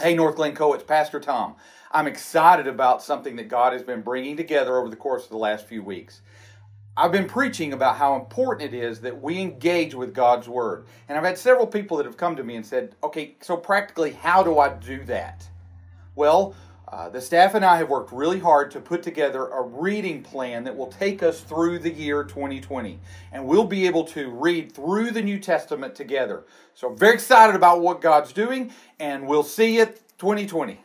Hey, North Glencoe, it's Pastor Tom. I'm excited about something that God has been bringing together over the course of the last few weeks. I've been preaching about how important it is that we engage with God's Word. And I've had several people that have come to me and said, okay, so practically, how do I do that? Well, uh, the staff and I have worked really hard to put together a reading plan that will take us through the year 2020. And we'll be able to read through the New Testament together. So I'm very excited about what God's doing, and we'll see you 2020.